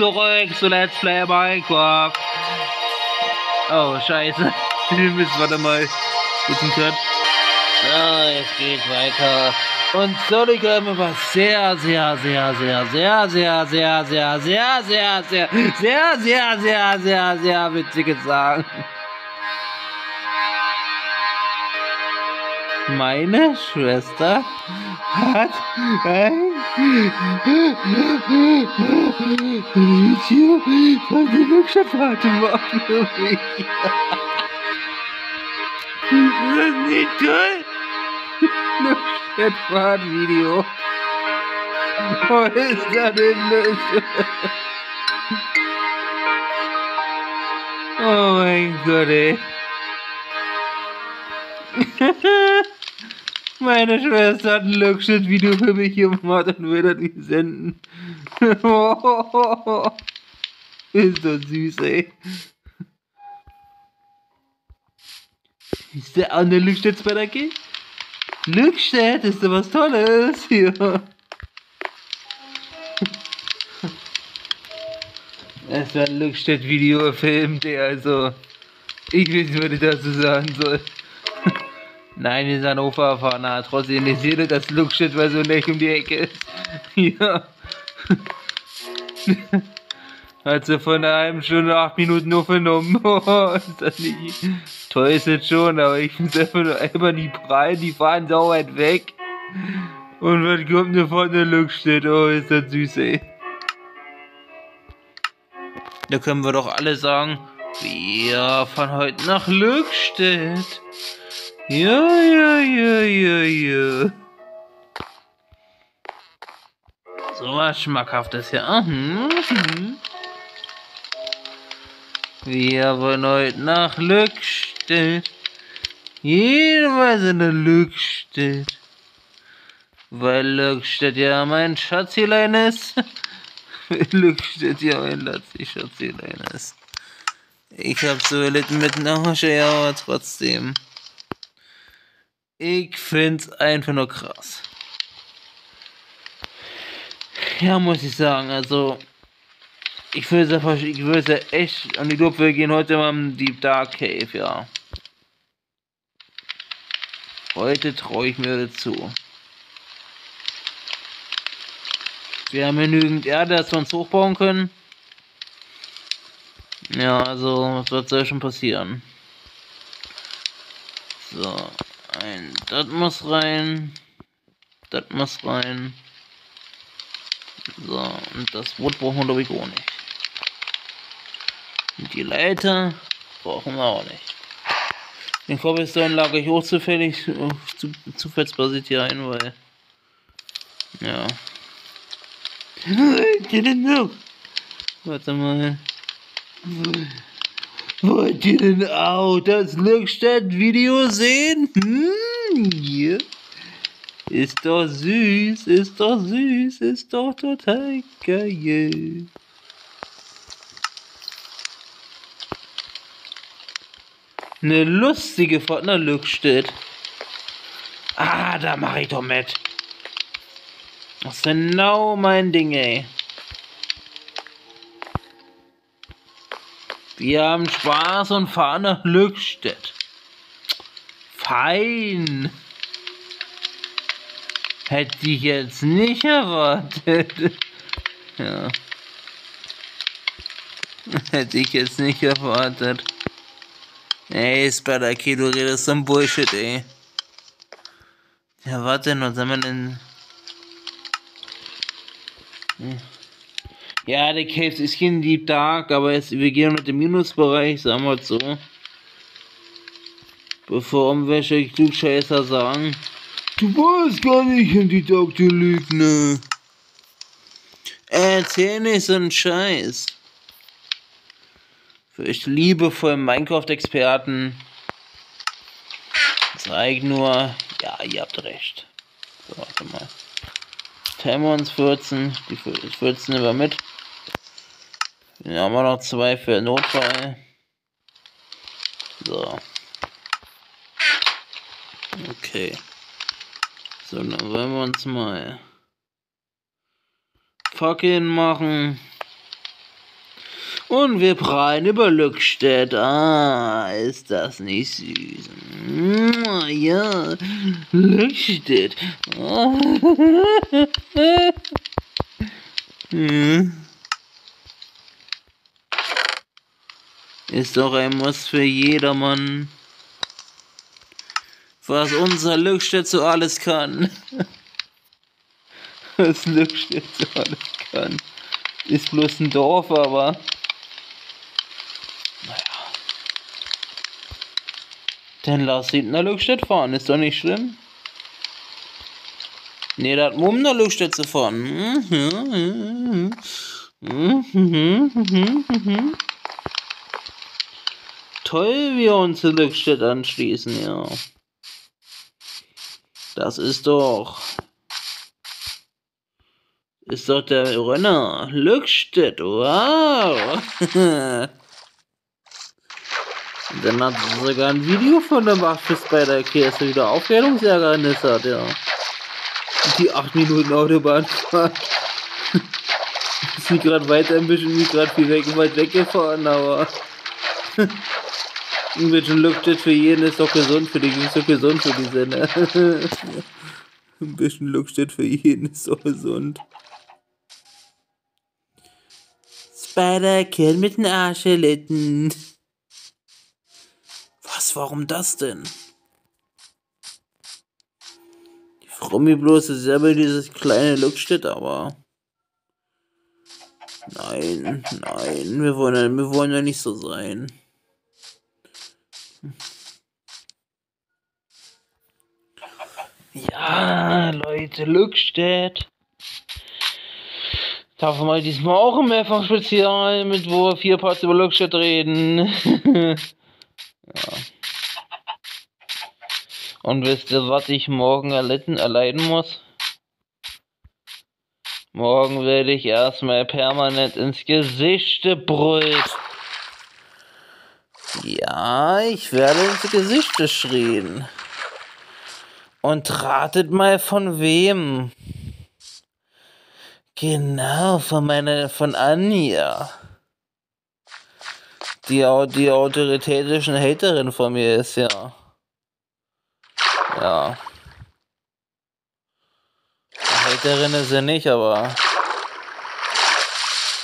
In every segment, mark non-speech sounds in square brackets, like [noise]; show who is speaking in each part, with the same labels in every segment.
Speaker 1: zurück zu Let's Play Minecraft. Oh, scheiße. Mist, warte mal. Guten Cut. So, jetzt geht's weiter. Und Sonic hat mir was sehr, sehr, sehr, sehr, sehr, sehr, sehr, sehr, sehr, sehr, sehr, sehr, sehr, sehr, sehr, sehr witziges sagen. Meine Schwester hat ein Video von der Glückschaftsrate machen für. Ist das nicht toll? Glückschaftsrate-Video. Wo ist das denn das? Oh mein Gott, ey. [laughs] Meine Schwester hat ein Lookshit-Video für mich gemacht und will das nicht senden. [laughs] Ist das süß, ey. Ist der der Lückstedt bei der G? Lückstedt ist doch was Tolles hier. Es war ein Lückstedt-Video gefilmt, ey, also. Ich weiß nicht, was ich dazu sagen soll. Nein, sind Hannover fahren, na, trotzdem ich sehe, dass Lookshit, weil so nicht um die Ecke ist. [laughs] ja. Hat sie von einer halben Stunde acht Minuten nur vernommen. [laughs] ist das nicht. Toll ist es schon, aber ich muss einfach nur einfach die prallen, die fahren so weit weg. Und was kommt nur von der Lookshit? Oh, ist das süß, ey. Da können wir doch alle sagen, wir fahren heute nach Lückstedt. Ja, ja, ja, ja, ja. So was Schmackhaftes hier. Mhm. mhm. Wir wollen heute nach Lückstedt. Jedenfalls in der Lückstedt. Weil Lückstedt ja mein Schatzilein ist. [laughs] Lückstedt ja mein Schatzilein ist. Ich hab so erlitten mit dem Arsch, ja, aber trotzdem. Ich find's einfach nur krass. Ja, muss ich sagen, also ich würde einfach, ich würde echt an die wir gehen heute mal in Deep Dark Cave, ja. Heute traue ich mir dazu. Wir haben genügend Erde, dass wir uns hochbauen können. Ja, also, was soll schon passieren? So. Ein, das muss rein. Das muss rein. So, und das Brot brauchen wir glaube ich auch nicht. Und die Leiter brauchen wir auch nicht. Den Cobblestone lag ich auch zufällig, zu, zufallsbasiert hier ein, weil. Ja. [laughs] Warte mal. Wollt ihr denn auch das Glückstadt-Video sehen? Hm, hier. Ist doch süß, ist doch süß, ist doch total geil. Eine lustige Fahrt nach Lückstedt. Ah, da mache ich doch mit. Das ist genau mein Ding, ey. Wir haben Spaß und fahren nach Lückstedt. Fein. Hätte ich jetzt nicht erwartet. Ja. Hätte ich jetzt nicht erwartet. Ey, Spadaki, du redest so Bullshit, ey. Ja, warte, was haben wir denn? Hm. Ja, der Cave ist in Deep Dark, aber jetzt, wir gehen mit dem Minusbereich, sagen wir so. Bevor irgendwelche Klugscheißer sagen, du warst gar nicht in die Dark, du Lügner. Erzähl nicht so einen Scheiß. Für euch liebevoll Minecraft-Experten. Zeig nur, ja, ihr habt recht. So, warte mal. Wir uns 14. Die 14 nehmen wir mit. Dann haben wir noch zwei für Notfall. So. Okay. So, dann wollen wir uns mal fucking machen. Und wir prallen über Lückstedt. Ah, ist das nicht süß. Ja, Lückstedt. [laughs] Ist doch ein Muss für jedermann. Was unser Lückstedt so alles kann. [laughs] Was Lückstedt so alles kann. Ist bloß ein Dorf, aber. Naja. Dann lass ihn nach Lückstedt fahren, ist doch nicht schlimm. Nee, das Mumm nach Lückstedt zu fahren. Toll, wie wir uns zu Lückstedt anschließen, ja. Das ist doch. Ist doch der Renner. Lückstedt, wow. [laughs] dann hat sie sogar ein Video von der Machtfist bei der Kirche wieder Aufklärungsärgernis hat, ja. Die 8 Minuten Autobahnfahrt. [laughs] nicht gerade weiter ein bisschen, wie gerade viel weg, weit weggefahren, aber. [laughs] Ein bisschen Lückstedt für jeden ist doch gesund, für die ist doch gesund für die Sinne. Ein bisschen Lückstedt für jeden ist doch gesund. Spider-Kill mit den Arschelitten. Was, warum das denn? Freue mich bloß selber dieses kleine Lückstedt, aber... Nein, nein, wir wollen, wir wollen ja nicht so sein. Ja, Leute, Lückstedt. Darf mal diesmal auch ein Mehrfach-Spezial, mit wo vier Parts über Lückstedt reden. ja. Und wisst ihr, was ich morgen erlitten, erleiden muss? Morgen werde ich erstmal permanent ins Gesicht gebrüllt. Ja, ich werde ins Gesicht geschrien. Und ratet mal von wem? Genau, von meiner, von Anja. Die, die autoritätische Haterin von mir ist, ja. Ja. Haterin ist sie nicht, aber.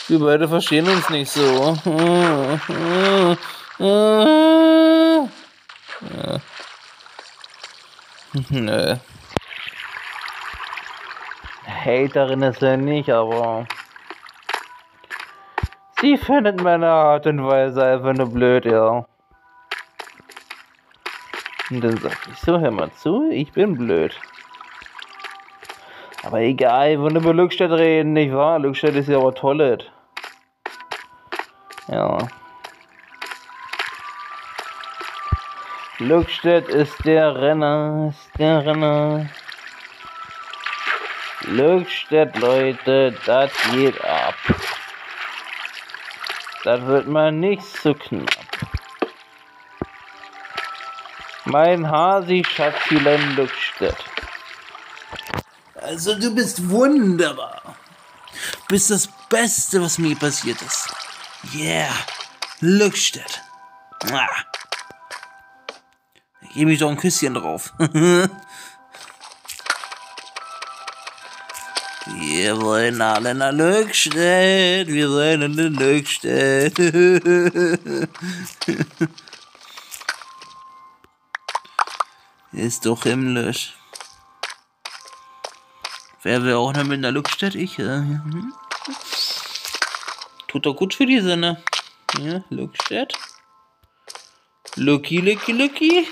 Speaker 1: Wir beide verstehen uns nicht so. [laughs] Ja. Nö. Haterin ist er nicht, aber. Sie findet meine Art und Weise einfach nur blöd, ja. Und dann sag ich so, hör mal zu, ich bin blöd. Aber egal, wir über Lückstedt reden, nicht wahr? Lückstedt ist ja aber toll. Ja. Lückstedt ist der Renner, ist der Renner. Lückstedt, Leute, das geht ab. Das wird mal nicht so knapp. Mein Hasi Schatzchen Lückstedt. Also du bist wunderbar. Bist das Beste, was mir passiert ist. Yeah, Lückstedt. Ah. Gebe ich doch ein Küsschen drauf. [laughs] Wir wollen alle nach Lückstedt, wir wollen alle nach Lückstedt. [laughs] Ist doch himmlisch. Wer will auch noch mit einer Lückstedt? Ich. Äh, Tut doch gut für die Sinne. Ja, Lückstedt. Lucky, Lucky, Lucky.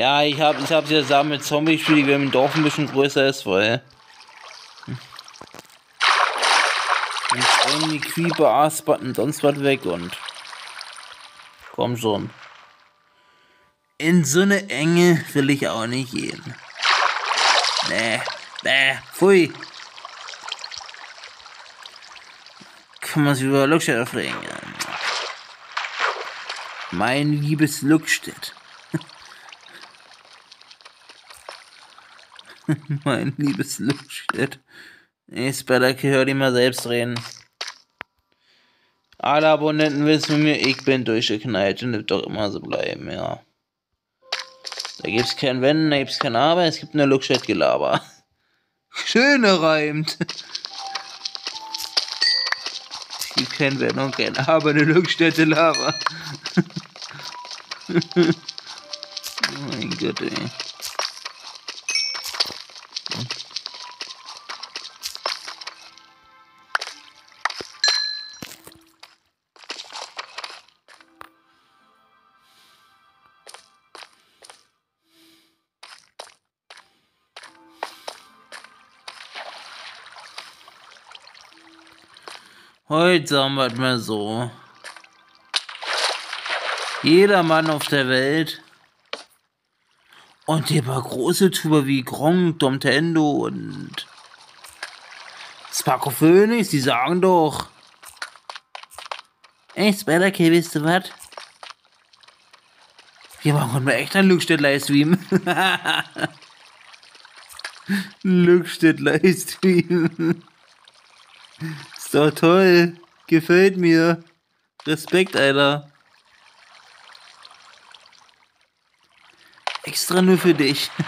Speaker 1: Ja, ich habe ich hab ja zusammen mit Zombie gespielt, wenn ein Dorf ein bisschen größer ist, weil. Dann sprengen die Creeper, Ass-Button, sonst was weg und. Komm schon. In so eine Enge will ich auch nicht gehen. Nee, nee, pfui. Kann man sich über Lückstedt aufregen. Mein liebes Lückstedt. [laughs] mein liebes Lückstedt. Ich bei der hör die mal selbst reden. Alle Abonnenten wissen von mir, ich bin durchgeknallt und wird doch immer so bleiben, ja. Da gibt's kein Wenn, da gibt's kein Aber, es gibt nur Lookchat-Gelaber. [laughs] Schöne reimt. Es gibt kein Wenn und kein Aber, eine Lookchat-Gelaber. [laughs] oh mein Gott, ey. Heute sagen wir mal so. Jeder Mann auf der Welt und die paar große Tuber wie Gronk, Dom Tendo und Sparko Phoenix, die sagen doch. Ey, Spider-K, wisst ihr was? Wir machen mal echt einen Lückstedt-Livestream. [laughs] Lückstedt-Livestream. Doch toll. Gefällt mir. Respekt, Alter. Extra nur für dich. [laughs]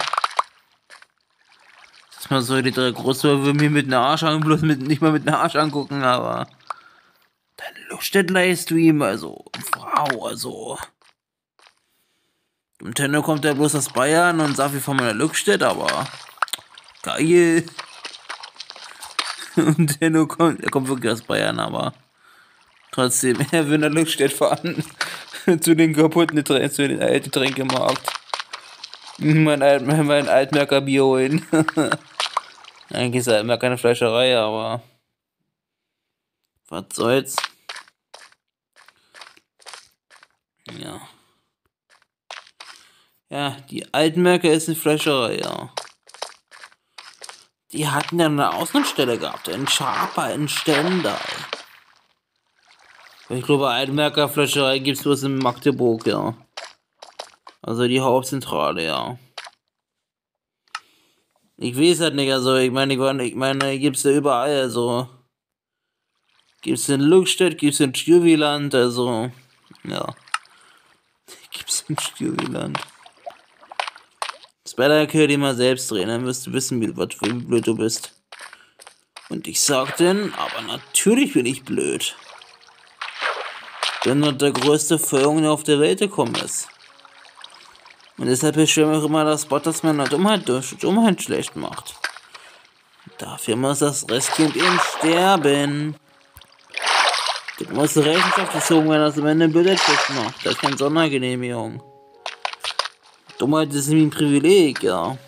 Speaker 1: Das mal so die drei Großwürfe mir mit einer Arsch angucken, bloß mit, nicht mal mit einer Arsch angucken, aber. Dein Luftstädt-Livestream, also. Wow, also. Nintendo kommt ja bloß aus Bayern und Safi von meiner Lückstedt, aber. Geil. [laughs] Und Tenno kommt, er kommt wirklich aus Bayern, aber trotzdem, er will nach Lückstedt fahren. zu den kaputten zu den alten Tränkemarkt. Mein, Alt, mein Altmerker Bier holen. [laughs] Eigentlich ist halt immer keine Fleischerei, aber was soll's. Ja. Ja, die Altmerker ist eine Fleischerei, ja. Die hatten ja eine Außenstelle gehabt, in Schaper, in Stendal. Ich glaube, Altmerker Fleischerei gibt es bloß in Magdeburg, ja. Also die Hauptzentrale, ja. Ich weiß halt nicht, also ich meine, ich meine, gibt es ja überall, also. Gibt es in Lückstedt, gibt es in Stürwieland, also. Ja. Gibt es in Spider gehört immer selbst drehen, dann wirst du wissen, wie, was, wie blöd du bist. Und ich sag denn, aber natürlich bin ich blöd. Bin nur der größte der auf der Welt gekommen ist. Und deshalb beschwöre ich auch immer das Bot, dass meine Dummheit durch Dummheit schlecht macht. Dafür muss das Restkind eben sterben. Das muss Rechenschaft gezogen werden, dass am Ende ein Billett macht. Das ist keine Sondergenehmigung. Dummheit ist nämlich ein Privileg, ja.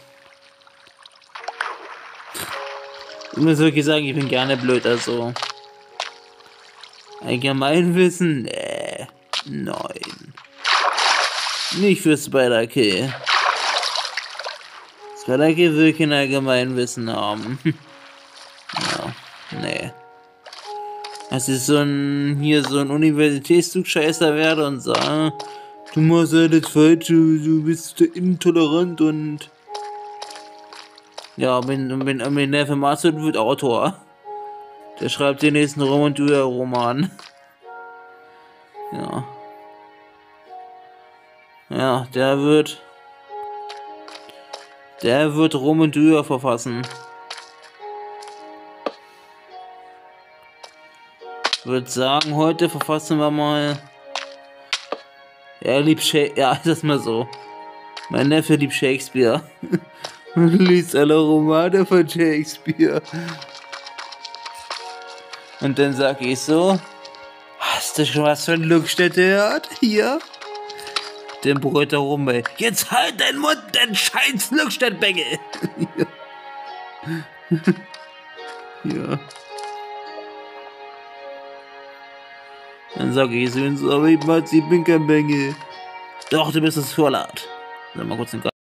Speaker 1: Ich muss wirklich sagen, ich bin gerne blöd, also. Allgemeinwissen? Nee. Nein. Nicht für Spider-Kill. Spider-Kill will kein Allgemeinwissen haben. [laughs] ja, nee. Das ist so ein, hier so ein Universitätszugscheißer werde und sagen, du machst alles falsch, du bist intolerant und ja, bin, bin, bin Neffe Marcel wird Autor. Der schreibt den nächsten Roman. Ja. Ja, der wird. Der wird Roman verfassen. Ich würde sagen, heute verfassen wir mal er liebt Shakespeare. Ja, [laughs] das mal so. Mein Neffe liebt Shakespeare. [laughs] Und liest alle Romane von Shakespeare. Und dann sag ich so, hast du schon was von Glückstätte gehört? Hier? Den brüllt er rum, ey. Jetzt halt deinen Mund, dein scheiß Glückstädtbengel. [laughs] ja. Dann sage ich ich bin kein Bengel. Doch, du bist es Vorlat. Sag mal kurz den